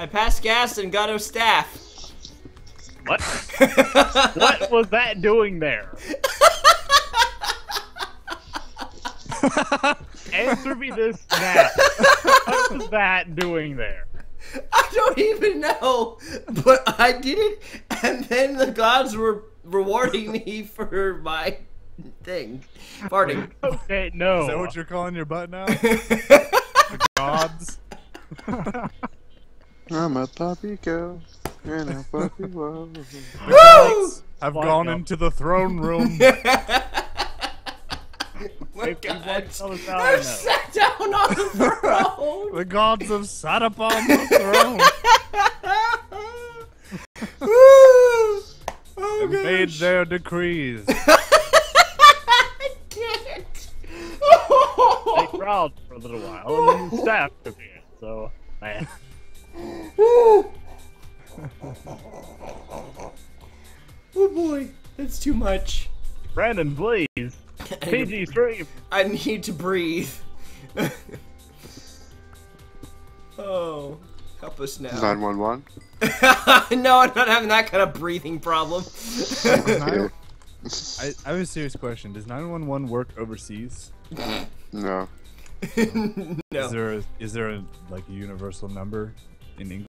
I passed gas and got a staff. What? what was that doing there? Answer me this now. What was that doing there? I don't even know, but I did it, and then the gods were rewarding me for my thing, farting. Okay, no. Is that what you're calling your butt now? the gods. I'm a puppy girl in a puppy world. Woo! I've Fuck gone up. into the throne room. My Wait, God. want to tell us how I I sat down on the throne. the gods have sat upon the throne Woo! Oh, and made their decrees. I can't. They growled for a little while, and then the staff took it. So, man. Oh boy, that's too much. Brandon, please. PG stream. I need to breathe. oh, help us now. 911. no, I'm not having that kind of breathing problem. I, I have a serious question. Does 911 work overseas? No. Is no. there a, is there a like a universal number in English?